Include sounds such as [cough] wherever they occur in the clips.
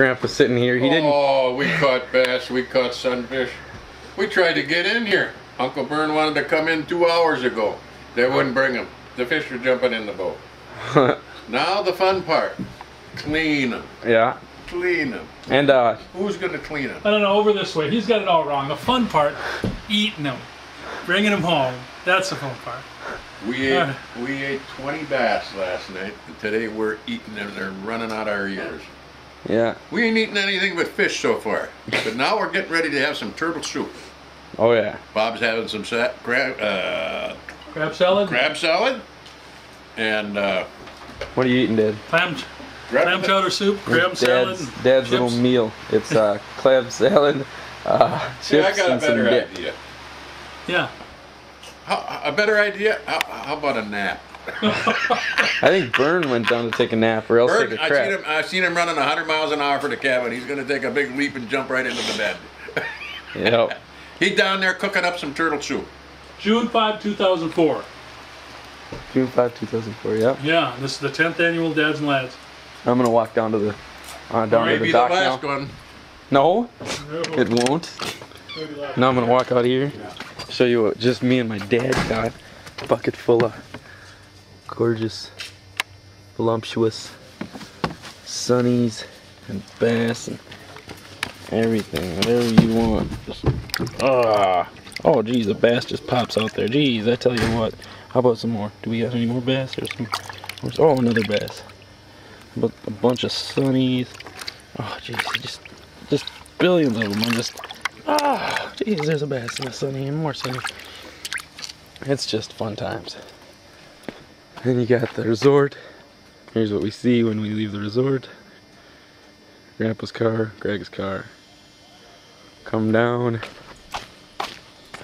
Grandpa's sitting here. He didn't. Oh, we caught bass, we caught sunfish. We tried to get in here. Uncle Bern wanted to come in two hours ago. They wouldn't bring him. The fish were jumping in the boat. [laughs] now the fun part. Clean them. yeah. Clean them. And uh, Who's going to clean them? I don't know, over this way. He's got it all wrong. The fun part, eating them, bringing them home. That's the fun part. We ate, Uh. we ate 20 bass last night. And today we're eating them. They're running out our ears. Yeah. We ain't eaten anything but fish so far. But now we're getting ready to have some turtle soup. Oh yeah. Bob's having some sa- crab, uh, Crab salad, crab salad. And uh, What are you eating, Dad? clam, clam chowder soup, crab salad, Dad's, and Dad's little meal. It's uh, [laughs] clam salad, uh, See, I chips, got and some better dip. idea. Yeah. How, a better idea? How, how about a nap? [laughs] I think Bern went down to take a nap, or else Bert, take a crap. seen him. I seen him running 100 miles an hour for the cabin. He's going to take a big leap and jump right into the bed. [laughs] Yep. He's down there cooking up some turtle soup. June 5, 2004. June 5, 2004. Yep. Yeah, this is the 10th annual Dads and Lads. I'm gonna walk down to the uh, down to Maybe the the dock last now. one. No, it won't. Now I'm gonna walk out here, show you what just me and my dad got. Bucket full of gorgeous, voluptuous sunnies and bass and everything, whatever you want. Just ah. Oh geez, a bass just pops out there. Geez, I tell you what. How about some more? Do we have any more bass? Or some? where's- Oh, another bass. But a bunch of sunnies. Oh jeez, just just billions of them. I'm just ah, jeez, there's a bass and a sunny and more sunny. It's just fun times. Then you got the resort. Here's what we see when we leave the resort. Grandpa's car, Greg's car. Come down.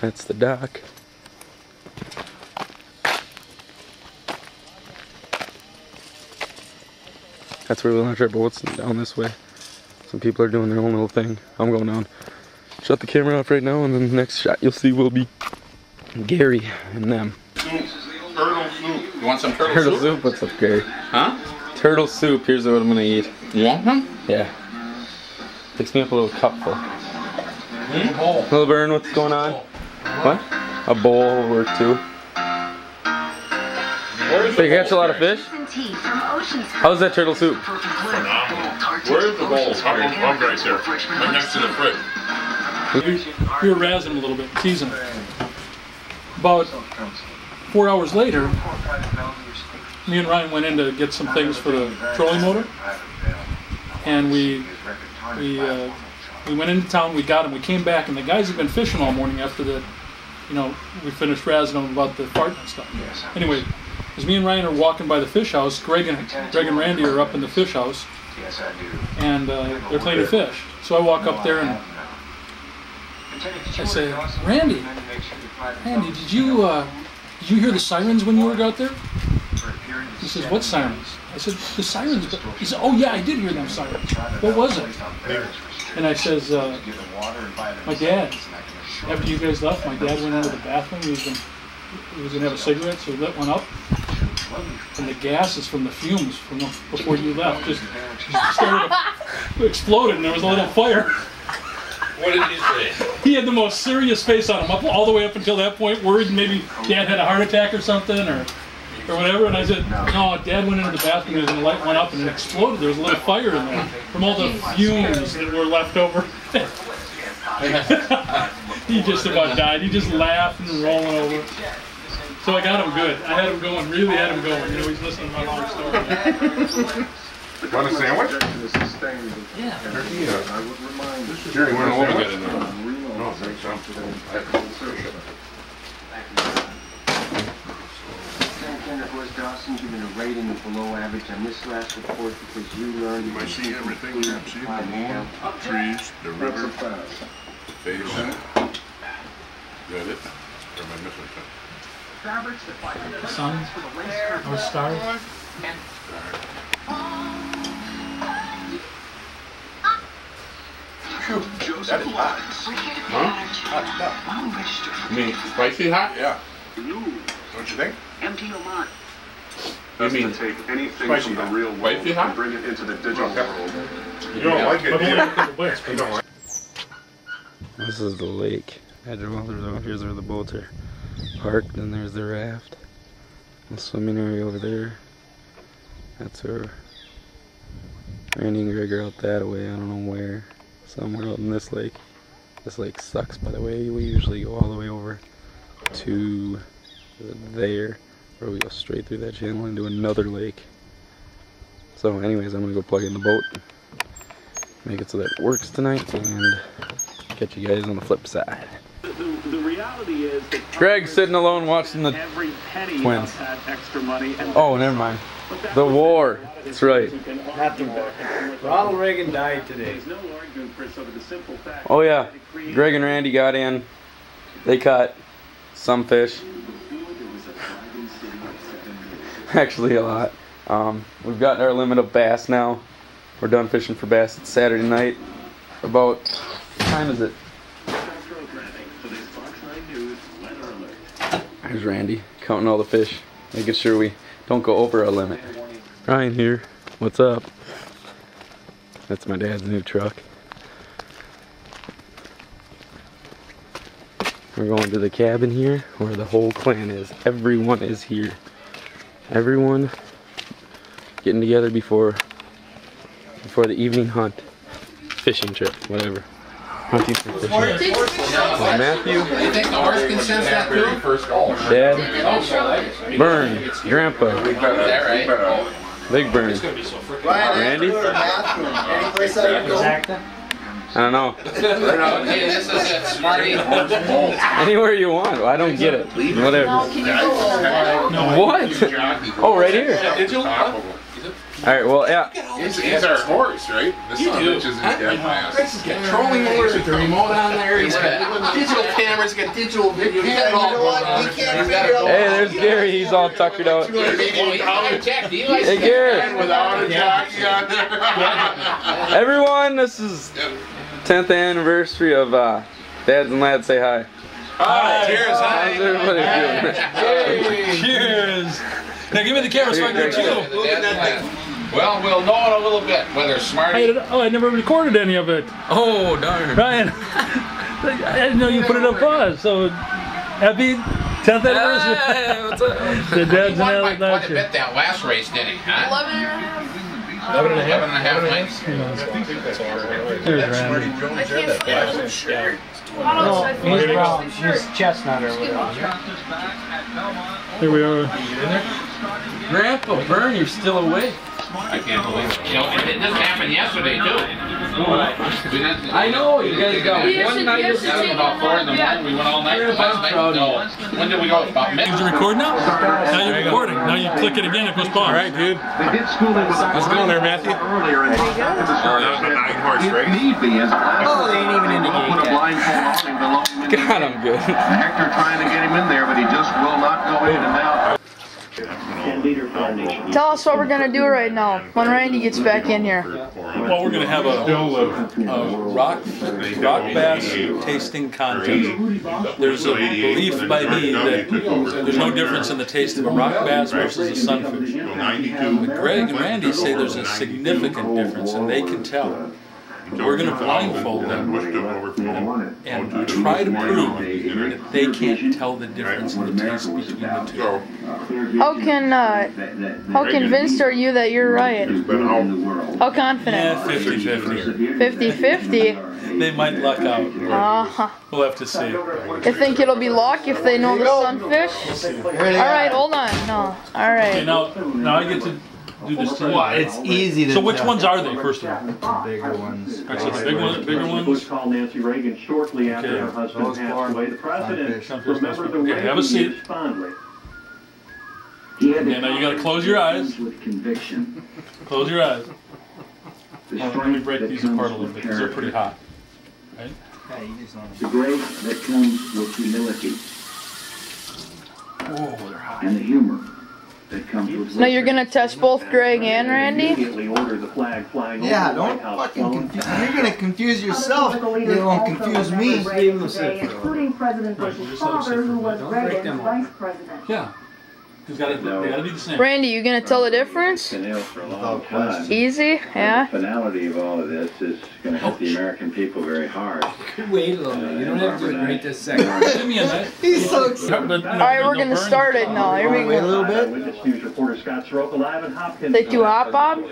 That's the dock. That's where we launch our boats down this way. Some people are doing their own little thing. I'm going down. Shut the camera off right now, and then the next shot you'll see will be Gary and them. Turtle soup. You want some turtle, Turtle soup? soup? What's up, Gary? Huh? Turtle soup. Here's what I'm gonna eat. You want some? Yeah. Fix me up a little cupful. Hmm? Little Burn, what's going on? What? A bowl will work too. So you catch a lot of fish? How's that turtle soup? Where's the bowl? I'm, I'm right there. Right next to the fridge. We were razzing a little bit, teasing. About four hours later, me and Ryan went in to get some things for the trolling motor, and we we uh, we went into town. We got them. We came back, and the guys had been fishing all morning after the, you know, we finished razzing them about the fart and stuff. Anyway, as me and Ryan are walking by the fish house, Greg and Greg and Randy are up in the fish house, Yes, I do. and uh, they're cleaning fish. So I walk up there and I say, Randy, Randy, did you uh, did you hear the sirens when you were out there? He says, what sirens? I said, the sirens. But he said, oh yeah, I did hear them sirens. What was it? And I says, uh, my dad. After you guys left, my dad went into the bathroom. He was gonna, he was gonna have a cigarette, so he lit one up. And the gas is from the fumes from before you left. Just, just started to, [laughs] exploded, and there was a little fire. What did he say? He had the most serious face on him, up all the way up until that point, worried maybe Dad had a heart attack or something, or or whatever. And I said, no, Dad went into the bathroom, and the light went up, and it exploded. There was a little fire in there from all the fumes that were left over. [laughs] he just about died. He just laughed and rolling over. So I got him good. I had him going, really had him going. You know, he's listening to my long story. Want a sandwich? Yeah. Jerry, we're going to get it now. No, thanks, Lieutenant Horace Dawson given a rating of below average on this last report because you learned. I see everything, I see the moon, trees, the river, Face. Got it? Or am I missing something? The sun, or stars. That is hot. Me, spicy hot? Yeah. Don't you think? Empty your mind. You mean to take anything spicy from the hot? real world Spicy hot? and bring it into the digital world. You don't like it, I've do you? had a couple You don't like This is the lake. Edge- well, there's- Here's where the boats are parked, and there's the raft. The swimming area over there. That's where Randy and Greg are out that way. I don't know where. Somewhere out in this lake. This lake sucks, by the way. We usually go all the way over to there, or we go straight through that channel into another lake. So, anyways, I'm gonna go plug in the boat, make it so that it works tonight, and catch you guys on the flip side. The, the reality is that Greg sitting alone watching the. every penny Twins. extra money. And Oh, never mind. The war. That's right. Not the war. Ronald Reagan died today. There's no argument for some of the simple facts. Oh yeah. Greg and Randy got in. They caught some fish. [laughs] Actually, a lot. Um, we've gotten our limit of bass now. We're done fishing for bass. It's Saturday night. About what time is it? There's Randy counting all the fish, making sure we don't go over our limit. Ryan here. What's up? That's my dad's new truck. We're going to the cabin here where the whole clan is. Everyone is here. Everyone getting together before before the evening hunt. Fishing trip, whatever. Hunting for fishing. Well, Matthew, You think the horse can sense that too? First call. Dad, Burn, Grandpa, Is that right? Big Burn, Randy. Any place I can go? I don't know. Hey, this is it, Smarty. Anywhere you want. I don't get it. Whatever. What? Oh, right here. All right. Well, yeah. It's, he's our horse, right? The son of a bitch is his dead ass. He's got trolling motors with the remote on there. He's got digital cameras, he's got digital video. He's got it all going on. He's got it all. Hey, there's Gary. He's all tuckered out. Hey, Gary. Without a jockey on there. Everyone, this is 10th anniversary of uh, Dads and Lads Say Hi. Cheers, How's everybody doing? Cheers. Now give me the camera so I can get you. Well, we'll know in a little bit whether I, Smarty. oh, I never recorded any of it. Oh, darn. Ryan, [laughs] I didn't know you put it up pause. So happy 10th anniversary. Hey, what's up? The He dad's won and by Lads quite a last year. bit that last race, didn't he? Huh? 11 and a half. Eleven and a half lengths. There's Randy. I can't find No, he's brown. He's chestnut or whatever. Here we are. Grandpa, Burn, you're still awake. I can't believe it. You know, and it- this happened yesterday too. I know, you guys got one should- night you of should was about four in the morning. We went all night last night. No. When did we go? About Is midnight. it record now? Now you're recording. Now you click it again, it goes pause. All right, dude. They did school Let's go in there, Matthew. earlier and That was nine horse race. need be as Oh, they ain't even in the Put a gate yet. blindfold on him the long minute. God, I'm good. Hector trying to get him in there, but he just will not go in and out. Tell us what we're gonna do right now when Randy gets back in here. Well, we're gonna have a, a rock rock bass tasting contest. There's a belief by me that there's no difference in the taste of a rock bass versus a sunfish. But Greg and Randy say there's a significant difference, and they can tell. We're gonna blindfold them and try to prove that they can't tell the difference in the taste between the two. How can uh, how convinced are you that you're right? been out. How Yeah, confident? 50-50. 50-50. They might luck out. Uh-huh. We'll have to see. You think it'll be luck if they know the sunfish? All right, hold on. No. All right. Okay, now, now I get to do this to you. Well, it's easy to So which ones are they, first of all? The bigger ones. Alright, so the big one, bigger ones. Bush ones? called Nancy Reagan shortly after Okay. her husband Those passed away. The president Sunfish. remembered the Okay, Reagan have a seat. fondly. Okay, now you gotta close your eyes. With conviction. Close your eyes. The Hold on, Let me break these apart a little bit, because they're pretty hot. Yeah, you just want The grace that comes with humility Whoa, they're hot. and the humor that comes with Now you're gonna test both Greg and Randy. Immediately ordered the flag flying over Yeah, the White don't fucking phone. confuse. You're gonna confuse yourself. You won't confuse me. Including President Bush's father, who was Reagan's vice president. Yeah. It's gotta, they gotta be the same. Randy, you gonna tell the difference? Been ill for a long oh, time. Easy, yeah. The finality of all of this is going to hit the American people very hard. Wait a little bit. You don't have to do it right this second. Give me a minute. [laughs] He's so excited. All right, we're gonna start it now. Here we Wait a little bit. Witness News reporter Scott Soroka live in Hopkins. They too hot, Bob?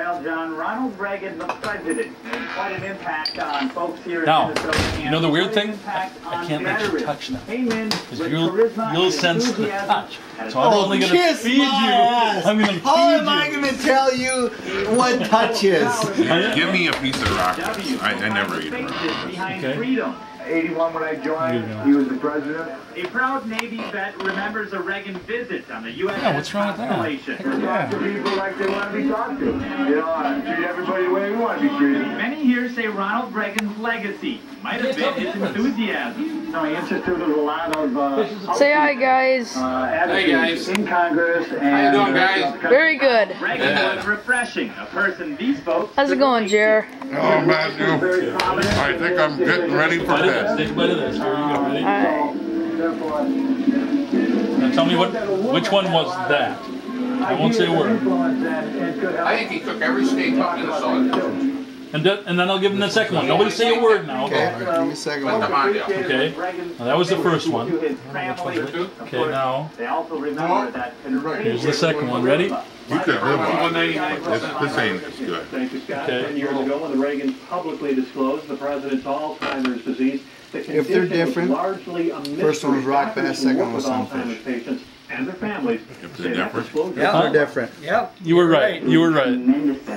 Pal John, Ronald Reagan, the president, made quite an impact on folks here Now, in Minnesota. you know the weird thing? impact I can't let you touch them. Because you'll, you'll sense the touch. And So I'm Oh, only gonna kiss feed you. ass. I'm gonna feed How am I gonna tell you what touches? Give me a piece of rock. I, I never eat rock. Behind Okay. freedom. 81 when I joined, Here you go. he was the president. A proud Navy vet remembers a Reagan visit on the USS Yeah, what's wrong with that? Constellation. Talk to people like they want to be talked to. You know, I treat everybody the way we want to be treated. Many here say Ronald Reagan's legacy might have been his enthusiasm. No, he instituted a lot of uh, Say hi, guys. uh, attitudes in Congress and How you doing, guys? Very good. Reagan was refreshing, a person these folks. How's it going, Jer? Oh, Matthew. I think I'm getting ready for bed. this. Take a this. Here you go. Ready? Alright. Now tell me what, which one was that? I won't say a word. I think he took every state up Minnesota. And, then- and then I'll give him the second one. Nobody say a word now. Okay, give me a second one. them on you. Okay. Now that was the first one. To his family. Okay, now They also remember that. here's the second one. Ready? You could live on. This, this ain't as good. Thank you, Scott. Okay. Ten years ago, when the Reagans publicly disclosed the president's Alzheimer's disease, the If they're condition was different, largely a mystery. first one was rock bass, Doctors second one was with sunfish. Alzheimer's patients and their families If they're different. disclosure Yeah. They're different. Yep. You were right. You were right.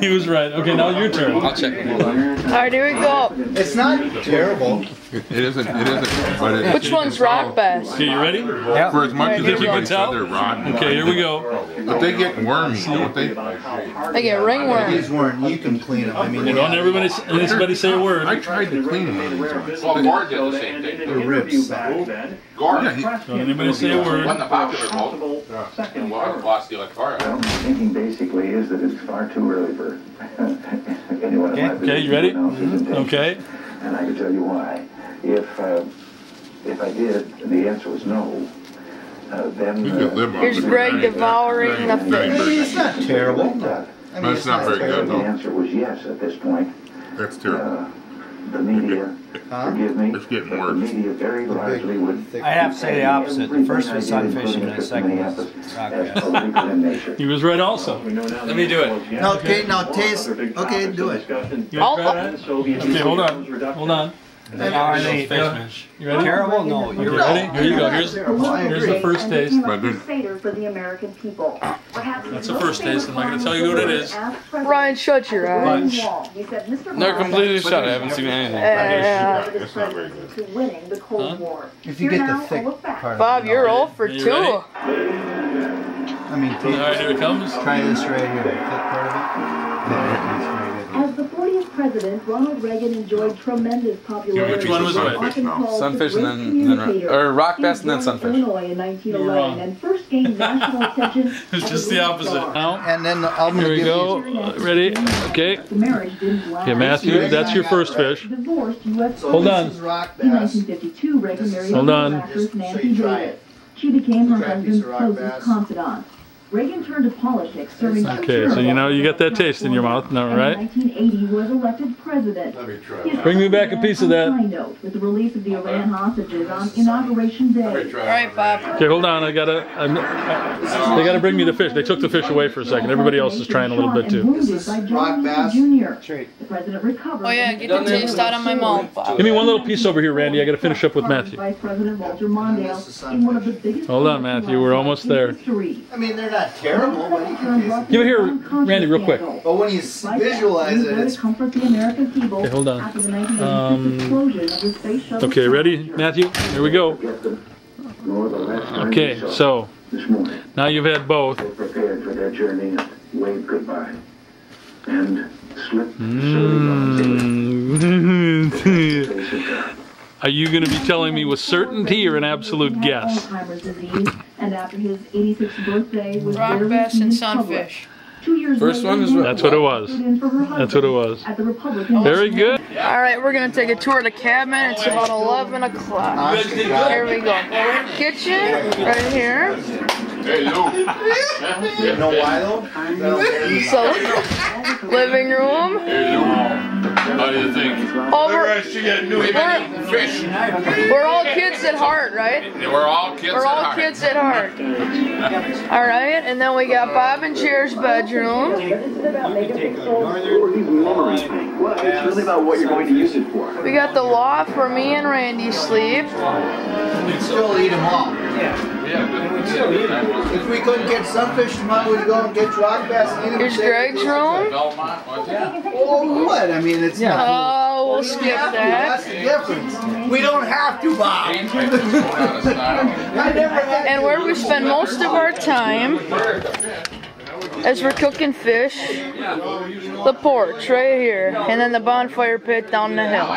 He was right. Okay, now your turn. I'll check them. Hold on. Alright, here we go. It's not terrible. It isn't, it isn't, but it. Which one's rock bass? Okay, you ready? For as much as You can everybody said tell? they're rotten. Okay, here we go. But they get wormy, don't they? I get ringworm. These weren't. You can clean them. I mean, Well, don't everybody, anybody say a word. I tried to clean them many times. Well, Gore did the same And in thing. The ribs. Interview back then, Gore Yeah, he- Don't anybody say a word. won the popular vote possible second and wa- lost the electoral. Well, my thinking basically is that it's far too early for [laughs] anyone in my Okay, you ready? position to announce his intentions. Okay. And I can tell you why. If, uh, if I did, and the answer was no, uh, then... You uh, could live Here's. Greg devouring the Very fish. good. It's not terrible. I But it's not very good The answer was yes at this point. That's terrible. Uh, the media, Huh? forgive me, It's getting worse. the media very largely would... I have to say the opposite. The first was Everything I did, sunfishing and the second was Minneapolis, rock as bass. political in nature. He was right also. we know now Let me do it. No, okay, now taste. Okay, do it. discussion. You I'll- wanna try that? Okay, hold on. Hold on. Now are they Yeah. You ready? Terrible? No, you're ready? Here you go. Here's, here's the first taste. But then- for the American people. That's the first taste. I'm not gonna tell you what it is. Ryan, shut your eyes. He said, They're completely shut. I haven't seen anything. Yeah. That's not very good. to winning the Cold War. If you Here get the now, thick look back. part. Bob, you're old for You two. ready? I mean, All right, here it comes. try this right here. Thick part of it. President, Ronald Reagan enjoyed tremendous popularity. Which one was He which? often called Sunfish the and great then, then communicator. or rock He bass and then sunfish. Illinois in 1911 and first gained [laughs] national attention. It's just the opposite. Now, And then I'm here we go. Uh, Ready? Okay. The marriage didn't last. Okay, Matthew, that's your first fish. Divorced U.S. So Hold on. is rock In bass. 1952, Reagan married Hold on. actress Just so Nancy you try Davis. She became her Try a piece husband's closest confidant. Reagan turned to politics, serving Okay, so you know you got that taste in your mouth now, and right? In 1980, was elected president. Let me try His that. Bring me back a piece of that. high note with the release of the uh-huh. Iran hostages on inauguration Let me day. try All right, Bob. Okay, hold on. I gotta. I'm, I, they gotta bring me the fish. They took the fish away for a second. Everybody else is trying a little bit too. Wounded This by is John rock bass. Jr. Straight. The president recovered. Oh yeah, and get the taste out of my mouth, Bob. Give me one little piece over here, Randy. I gotta finish up with Matthew. Vice President Walter This is Mondale in one of the biggest Hold on, Matthew, we're almost there. history. I mean, they're not terrible, but you can. Give it here, Randy, real quick. But when you visualize it, it's comfort the American people Okay, hold on. after the 1986 Um, explosion of the space shuttle. Okay, ready, Matthew? Here we go. Nor the last time Okay, so now you've had both. prepared for their journey and waved goodbye. And slipped Mm. [laughs] Are you going to be telling me with certainty or an absolute guess? Alzheimer's and after his 86th birthday was Rock rarely bass and in public. sunfish. Two years First later, one is That's what it was. stood in for her That's what it was. At the Republican Very good. All right, we're gonna take a tour of the cabin. It's about 11 o'clock. Here we go. Kitchen right here. Hey, Lou. You know why though? So, living room. Hey, How do you think? Oh, we're, Interesting, got new we're, fish. we're all kids at heart, right? We're all kids We're at all heart. at heart. All right, and then we got Bob and Cher's bedroom. Well, it's really about what you're going to use it for. We got the loft where me and Randy sleep. We'd still eat them all. Yeah. yeah If we couldn't get sunfish tomorrow, we'd go and get rock bass and eat. Here's Greg's room. Belmont, was it? Oh, what? I mean, it's not. Oh, we'll skip that. That's that. the difference. We don't have to, Bob. Ain't right, just going out of style. I never had. And where we spend most of our time as we're cooking fish, the porch right here, and then the bonfire pit down the hill.